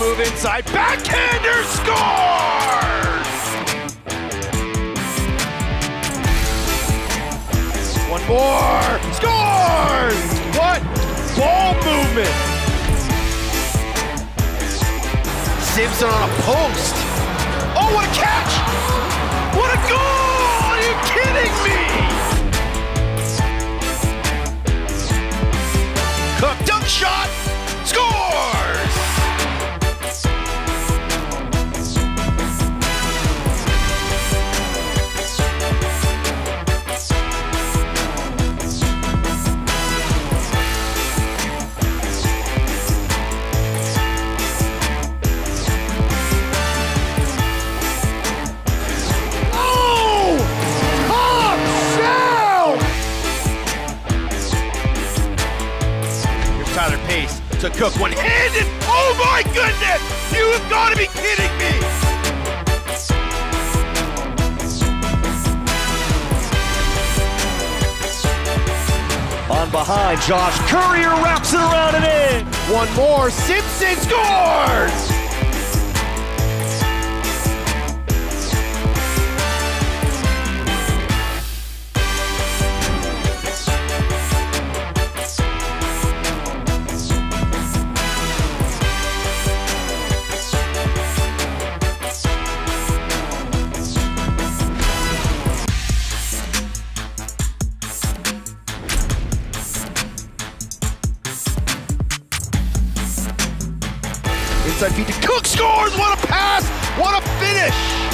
move inside. Backhander scores! One more. Scores! What ball movement? Simpson on a post. Oh, what a catch! What a goal! Are you kidding me? Cook dunk shot. Tyler Pace to Cook one-handed. Oh my goodness! You have got to be kidding me! On behind, Josh Currier wraps it around and in. One more. Simpson scores! Inside feed to Cook scores! What a pass! What a finish!